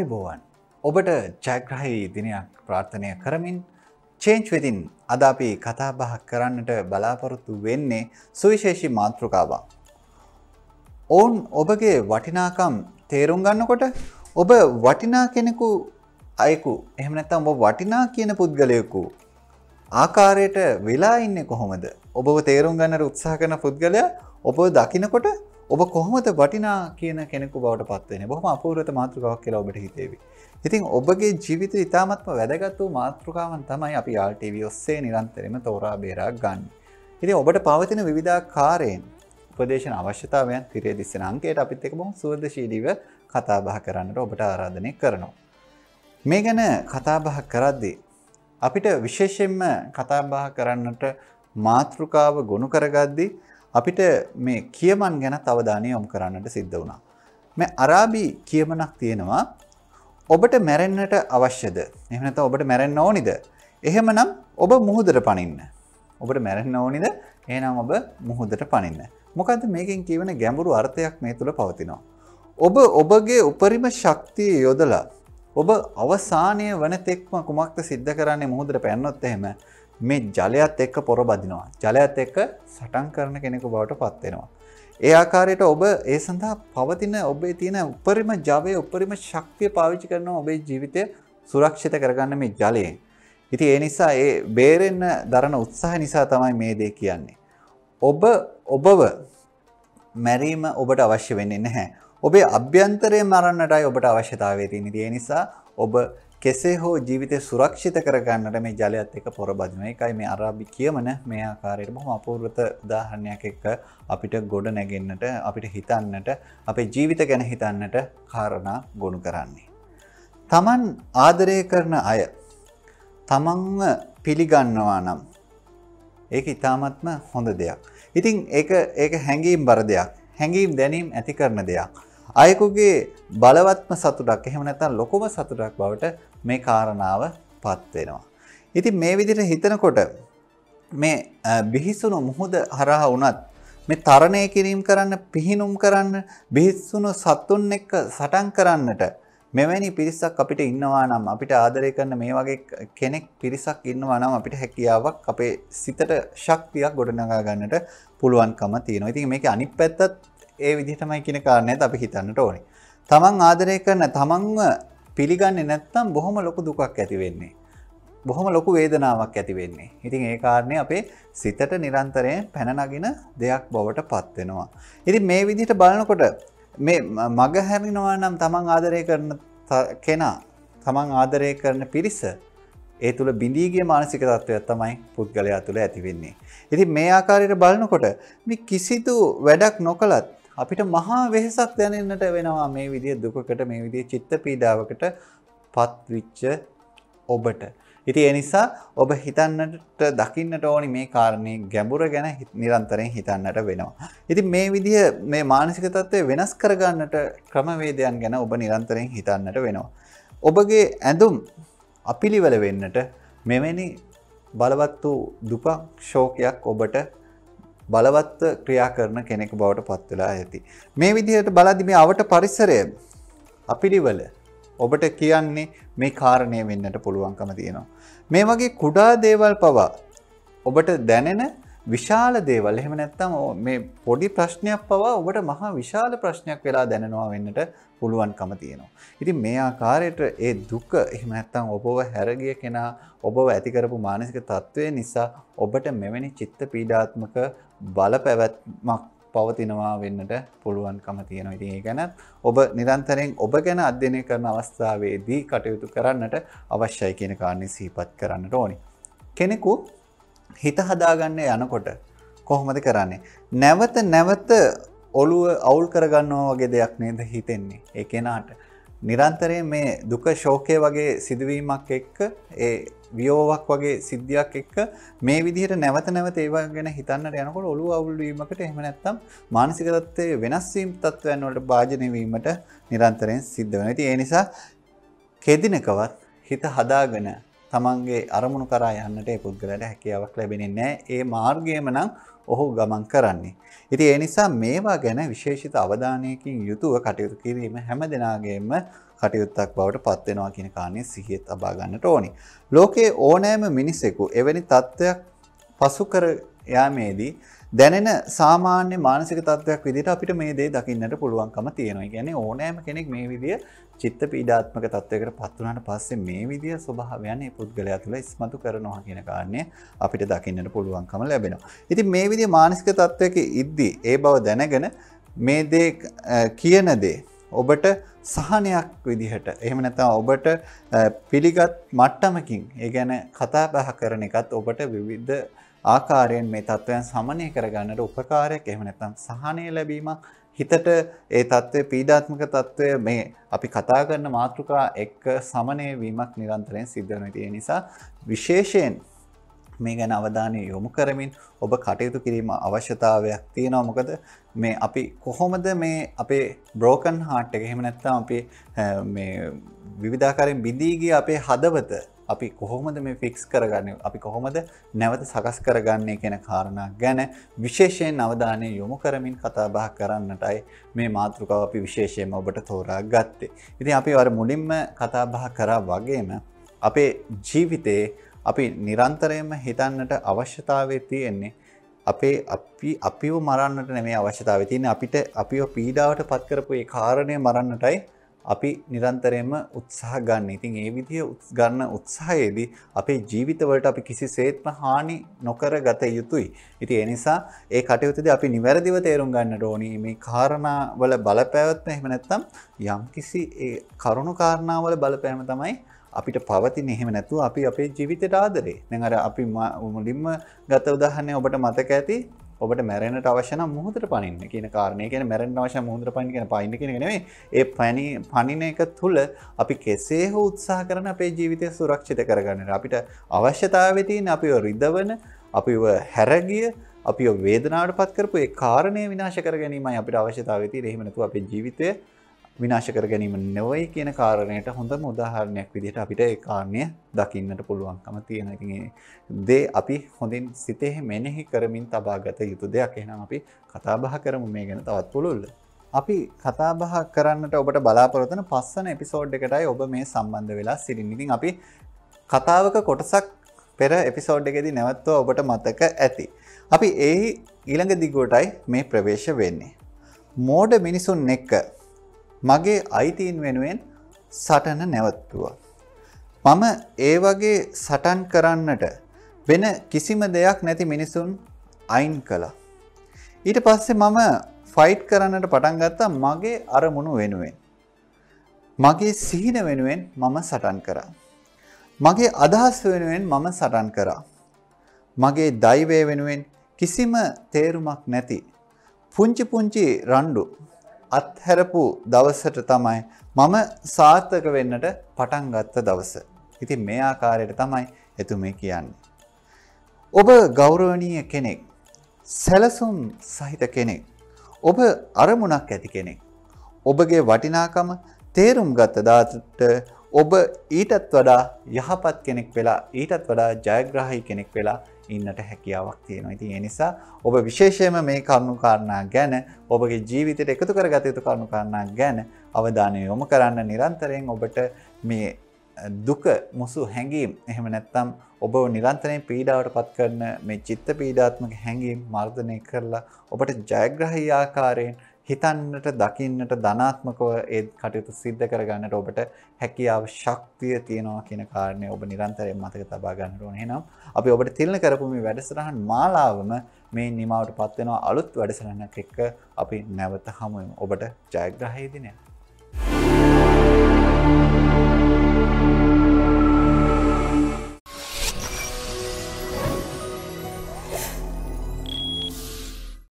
ආයිබෝවන් ඔබට ජයග්‍රහහි දිනයක් ප්‍රාර්ථනය කරමින් චේන්ච් වෙතින් අද අපි කතා බහක් කරන්නට බලාපොරොත්තු වෙන්නේ සුවිශේෂී මාතෘකාවක්. ඔවුන් ඔබගේ වටිනාකම් තේරුම් ගන්නකොට ඔබ වටිනා කෙනෙකු අයකු එහෙම නැත්නම් ඔබ වටිනා කියන පුද්ගලයෙකු ආකාරයට වෙලා ඉන්නේ කොහොමද? ඔබව තේරුම් ගන්නට උත්සාහ කරන පුද්ගලයා ඔබ දකිනකොට ඔබ කොහොමද වටිනා කියන කෙනෙකු බවට පත්වෙන බොහම අපූර්වත මාතෘකාවක් කියලා ඔබට හිතේවි. ඉතින් ඔබගේ ජීවිත ඉතාමත්ම වැදගත් වූ මාතෘකාවන් තමයි අපි ආල්ටව ඔස්සේ නිරන්තරම තෝරා බේරා ගන්න. ඉතින් ඔබට පවතින විවිධාකාරයෙන් උපදේශන අවශ්‍යතාවයන් තිරේ දිස්සන අංකයට අපිත් එක බොහොම සුවදශීලීව කතා බහ කරන්නට ඔබට ආරාධනය කරනවා. මේ ගැන කතා බහ කරද්දී අපිට විශේෂයෙන්ම කතා බහ කරන්නට මාතෘකාව ගොනු කරගද්දී අපිට මේ කියමන් ගැන අවධානය යොමු කරන්නට සිද්ධ වුණා. මේ අරාබි කියමනක් තියෙනවා ඔබට මැරෙන්නට අවශ්‍යද? එහෙම නැත්නම් ඔබට මැරෙන්න ඕනිද? එහෙමනම් ඔබ මුහුදට පනින්න. ඔබට මැරෙන්න ඕනිද? එහෙනම් ඔබ මුහුදට පනින්න. මොකද්ද මේකෙන් කියවෙන ගැඹුරු අර්ථයක් මේ තුල පවතිනවා. ඔබ ඔබගේ උපරිම ශක්තිය යොදලා ඔබ අවසානය වන තෙක්ම කුමක්ද සිද්ධ කරන්නේ මුහුදට පැන්නොත් එහෙම මේ ජලයත් එක්ක පොර බදිනවා. ජලයත් එක්ක සටන් කරන කෙනෙකු බවට පත්වෙනවා. ඒ ආකාරයට ඔබ ඒ සඳහා පවතින ඔබේ තියෙන උපරිම ජවය උපරිම ශක්තිය පාවිච්චි කරනවා ඔබේ ජීවිතය සුරක්ෂිත කරගන්න මේ ජලයෙන්. ඉතින් ඒ නිසා ඒ බේරෙන්න දරන උත්සාහ නිසා තමයි මේ දේ කියන්නේ. ඔබ ඔබව මැරීම ඔබට අවශ්‍ය වෙන්නේ නැහැ. ඔබේ අභ්‍යන්තරය මරන්නටයි ඔබට අවශ්‍යතාවය තියෙන්නේ. ඒ නිසා ඔබ කෙසේ හෝ ජීවිතය සුරක්ෂිත කරගන්නට මේ ජලයත් එක පොරබදින එකයි මේ අරාබි කියමන මේ ආකාරයට බොහොම අපූර්වත උදාහරණයක් එක්ක අපිට ගොඩ නැගෙන්නට අපිට හිතන්නට අපේ ජීවිත ගැන හිතන්නට කාරණා ගොුණු කරන්නේ. තමන් ආදරය කරන අය තමන්ව පිළිගන්නවා නම් ඒක ඉතාමත්ම හොඳ දෙයක්. ඉතින් ඒ ඒක හැඟීම් බර දෙයක් හැඟීම් දැනීම් ඇති කරන දෙයක්. අයකුගේ බලවත්ම සතුටක් එහෙම නැත්නම් ලොකුම සතුටක් බවට මේ කාරණාව පත් වෙනවා. ඉතින් මේ විදිහට හිතනකොට මේ බිහිසුණු මුහුද හරහා වුණත් මේ තරණය කිරීම කරන්න පිහිනුම් කරන්න බිහිසුණු සතුන් එක්ක සටන් කරන්නට මෙවැනි පිරිසක් අපිට ඉන්නවා නම් අපිට ආදරය කරන මේ වගේ කෙනෙක් පිරිසක් ඉන්නවා නම් අපිට හැකියාවක් අපේ සිතට ශක්තියක් ගොඩනගා ගන්නට පුළුවන්කම තියෙනවා. ඉතින් මේකේ අනිත් පැත්තත් ඒ විදිහටමයි කියන කාරණේත් අපි හිතන්නට ඕනේ. තමන් ආදරය කරන තමන්ව පිළිගන්නේ නැත්නම් බොහොම ලොකු දුකක් ඇති වෙන්නේ. බොහොම ලොකු වේදනාවක් ඇති වෙන්නේ. ඉතින් ඒ කාරණේ අපේ සිතට නිරන්තරයෙන් පැන නගින දෙයක් බවට පත් වෙනවා. ඉතින් මේ විදිහට බලනකොට මේ මග හැරිනවා නම් තමන් ආදරය කරන කෙනා තමන් ආදරය කරන පිරිස ඒ තුළ බිඳීගේ මානසික තත්ත්වයක් තමයි පුද්ගලයා තුළ ඇති වෙන්නේ. ඉතින් මේ ආකාරයට බලනකොට මේ කිසිදු වැඩක් නොකලත් අපිට මහා වෙහෙසක් දැනෙන්නට වෙනවා මේ විදිය දුකකට මේ විදිය චිත්ත පීඩාවකට පත්විච්ච ඔබට. ඉති එනිසා ඔබ හිතන්නට දකින්නට ඕනි මේ කාරණය ගැඹුර ගැන නිරන්තරයෙන් හිතන්නට වෙනවා. ඉති මේ විදිහ මේ මානසික තත්ත්වය වෙනස් කරගන්නට ක්‍රමවේදයන් ගැන ඔබ නිරන්තරයෙන් හිතන්නට වෙනවා. ඔබගේ ඇඳුම් අපිලිවල වෙන්නට මෙවැනි බලවත් වූ දුපක් ශෝකයක් ඔබට බලවත්ව ක්‍රියා කරන කෙනෙකු බවට පත්වෙලා ඇති. මේ විදිහට බලදි මේ අවට පරිසරය අපිරිවල ඔබට කියන්නේ මේ කාරණය වෙන්නට පුළුවන්කම තියෙනවා. මේ වගේ කුඩා දේවල් පවා ඔබට දැනෙන විශාල දේවල් එහෙම නැත්තම් මේ පොඩි ප්‍රශ්නයක් පවා ඔබට මහා විශාල ප්‍රශ්නයක් වෙලා දැනෙනවා වෙන්නට පුළුවන්කම තියෙනවා. ඉතින් මේ ආකාරයට ඒ දුක එහෙම නැත්තම් ඔබව හැරගිය කෙනා ඔබව ඇති කරපු මානසික තත්ත්වය නිසා ඔබට මෙවැනි චිත්ත පීඩාත්මක බල පැවැත්මක් පවතිනවා වෙන්නට පුළුවන්කම තියෙනවා. ඉතින් ඒ ගැන ඔබ නිරන්තරයෙන් ඔබ ගැන අධ්‍යයනය කරන අවස්ථාවේදී කටයුතු කරන්නට අවශ්‍යයි කියන කාරණේ සිහිපත් කරන්නට ඕනි. කෙනෙකු හිත හදාගන්න යනකොට කොහොමද කරන්නේ? නැවත නැවත ඔළුව අවුල් කරගන්නවා වගේ දෙයක් නේද හිතෙන්නේ. ඒ කෙනාට නිරන්තරයෙන් මේ දුක ශෝකය වගේ සිදුවීමක් එක්ක ඒ වියෝවක් වගේ සිද්ධියක් එක්ක මේ විදිහට නැවත නැවත ඒවා ගැන හිතන්නට යනකොට ඔළුව අවුල් වීමකට එහෙම නැත්නම් මානසික තත්ත්වයේ වෙනස් වීම තත්ත්වයන් වලට භාජනය වීමට නිරන්තරයෙන් සිද්ධ වෙනවා. ඉතින් ඒ නිසා කෙදිනකවත් හිත හදාගෙන තමන්ගේ අරමුණු කරා යන්නට ඒ පුද්ගලයාට හැකියාවක් ලැබෙන්නේ නැහැ. ඒ මාර්ගයම නම් ඔහු ගමන් කරන්නේ. ඉතින් ඒ නිසා මේවා ගැන විශේෂිත අවධානයකින් යුතුව කටයුතු කිරීම හැම දෙනාගේම කටයුත්තක් බවට පත්වෙනවා කියන කාරණය සිහිය තබා ගන්නට ඕනි. ලෝකයේ ඕනෑම මිනිසෙකු එවැනි තත්ත්වයක් පසු කර යාමේදී දැනෙන සාමාන්‍ය මානසික තත්ත්වයක් විදිහට අපිට මේ දේ දකින්නට පුළුවන්කම තියෙනවා. ඒ කියන්නේ ඕනෑම කෙනෙක් මේ විදිය චිත්ත පීඩාත්මක තත්ත්වයකට පත් වුණාට පස්සේ මේ විදිය ස්වභාවයන් මේ පුද්ගලයා තුළ ඉස්මතු කරනවා කියන කාරණය අපිට දකින්නට පුළුවන්කම ලැබෙනවා. ඉතින් මේ විදිය මානසික තත්ත්වයක ඉද්දී ඒ බව දැනගෙන මේ දේ කියන දේ ඔබට සහනයක් විදිහට එහෙම නැත්නම් ඔබට පිළිගත් මට්ටමකින් ඒ කියන්නේ කතා බහ කරන එකත් ඔබට විවිධ ආකාරයෙන් මේ තත්ත්වයන් සමනය කරගන්නට උපකාරයක් එහෙම නැත්නම් සහනය ලැබීමක් හිතට ඒ තත්ත්වය පීඩාත්මක තත්ත්වය මේ අපි කතා කරන මාතෘකා එක්ක සමනය වීමක් නිරන්තරයෙන් සිද්ධ වෙනවා. ඒ නිසා විශේෂයෙන් මේ ගැන අවධානය යොමු කරමින් ඔබ කටයුතු කිරීම අවශ්‍යතාවයක් තියෙනවා. මොකද මේ අපි කොහොමද මේ අපේ බ්‍රෝකන් හાર્ට් එක එහෙම නැත්නම් අපි මේ විවිධාකාරයෙන් බිඳී ගිය අපේ හදවත අපි කොහොමද මේ ෆික්ස් කරගන්නේ අපි කොහොමද නැවත සකස් කරගන්නේ කියන කාරණා ගැන විශේෂයෙන් අවධානය යොමු කරමින් කතා බහ කරන්නටයි මේ මාතෘකාව අපි විශේෂයෙන්ම ඔබට තෝරා ගත්තේ. ඉතින් අපි අර මුලින්ම කතා බහ කරා වගේම අපේ ජීවිතේ අපි නිරන්තරයෙන්ම හිතන්නට අවශ්‍යතාවය තියෙන්නේ අපේ අපි අපිව මරන්නට නෙමේ අවශ්‍යතාවය තියෙන්නේ අපිට අපිව පීඩාවට පත් කරපු ඒ කාරණය මරන්නටයි අපි නිරන්තරයෙන්ම උත්සාහ ගන්න. ඉතින් ඒ විදිහ ගන්න උත්සාහයේදී අපේ ජීවිතවලට අපි කිසිසේත්ම හානි නොකර ගත යුතුයි. ඉතින් ඒ නිසා ඒ කටයුත්තේදී අපි නිවැරදිව තේරුම් ගන්නට ඕනි මේ කාරණාවල බලපෑවත්ම එහෙම නැත්නම් යම්කිසි ඒ කරුණු කාරණාවල බලපෑම තමයි අපිට පවතින එහෙම නැතුව අපි අපේ ජීවිතයට ආදරේ. දැන් අර අපි මුලින්ම ගත උදාහරණය ඔබට මතක ඇති ඔබට මැරෙනට අවශ්‍යන මුහදට පනින්න කියන කාරණය. කියන මැරෙන් අවශ්‍ය මුහදර පනි කියන පයින්න කෙන නෙවේ ඒ පැනි පනින එක තුළ අපි කෙසේ හෝ උත්සා කරන අපේ ජීවිතය සුරක්ෂිත කරගන්නට අපිට අවශ්‍යතාවතින් අපි රිදවන අපි හැරගිය අපි වේදනාවට පත් කරපු ඒ කාරණය විනාශ කර ගැනීමයි අපිට අවශ්‍යතාවති රහෙමනතු අපේ ජීවිතය විනාශ කර ගැනීම නොවයි කියන කාරණයට හොඳම උදාහරණයක් විදිහට අපිට ඒ කාරණය දකින්නට පුළුවන්කම තියෙන ඉතින් දේ අපි හොඳින් සිතේ මෙනෙහි කරමින් තබා ගත යුතු දෙයක් එහෙනම් අපි කතා බහ කරමු මේ ගැන තවත් පුළුල්ල. අපි කතා බහ කරන්නට ඔබට බලාපොරොත්තු වෙන පස්වන එපිසෝඩ් එකටයි ඔබ මේ සම්බන්ධ වෙලා සිටින්නේ. ඉතින් අපි කතාවක කොටසක් පෙර එපිසෝඩ් එකේදී නැවතුව ඔබට මතක ඇති. අපි ඒ ඊළඟ දිගුවටයි මේ ප්‍රවේශ වෙන්නේ. මෝඩ මිනිසුන් එක්ක මගේ අයිතීන් වෙනුවෙන් සටන නැවත්තුවා. මම ඒ වගේ සටන් කරන්නට වෙන කිසිම දෙයක් නැති මිනිසුන් අයින් කළා. ඊට පස්සේ මම ෆයිට් කරන්නට පටන් ගත්තා මගේ අරමුණු වෙනුවෙන්. මගේ සිහින වෙනුවෙන් මම සටන් කරා. මගේ අදහස් වෙනුවෙන් මම සටන් කරා. මගේ දෛවය වෙනුවෙන් කිසිම තේරුමක් නැති පුංචි පුංචි රණ්ඩු අත්හැරපු දවසට තමයි මම සාර්ථක වෙන්නට පටන් ගත්ත දවස. ඉතින් මේ ආකාරයට තමයි එතුමේ කියන්නේ. ඔබ ගෞරවනීය කෙනෙක්. සැලසුම් සහිත කෙනෙක්. ඔබ අරමුණක් ඇති කෙනෙක්. ඔබගේ වටිනාකම තේරුම් ගත්ත දාට ඔබ ඊටත් වඩා යහපත් කෙනෙක් වෙලා ඊටත් වඩා ජයග්‍රාහී කෙනෙක් වෙලා ඉන්නට හැකියාවක් තියෙනවා. ඉතින් ඒ නිසා ඔබ විශේෂයෙන්ම මේ කරුණු කාරණා ගැන ඔබගේ ජීවිතයට එකතු කරගත යුතු කරුණු කාරණා ගැන අවධානය යොමු කරන්න නිරන්තරයෙන් ඔබට මේ දුක මුසු හැඟීම් එහෙම නැත්නම් ඔබ නිරන්තරයෙන් පීඩාවට පත් කරන මේ චිත්ත පීඩාත්මක හැඟීම් මර්ධනය කරලා ඔබට ජයග්‍රහී ආකාරයෙන් හිතන්නට දකින්නට ධනාත්මකව ඒ කටයුතු සිද්ධ කරගන්නට ඔබට හැකියාව ශක්තිය තියෙනවා කියන කාරණය ඔබ නිරන්තරයෙන් මතක තබා ගන්නට ඕනේ. එහෙනම් අපි ඔබට තිල්න කරපු මේ වැඩසටහන් මාලාවම මේ නිමාවට පත් වෙනවා අලුත් වැඩසටහනක් එක්ක අපි නැවත හමු වෙමු. ඔබට ජයග්‍රහී දිනයක්.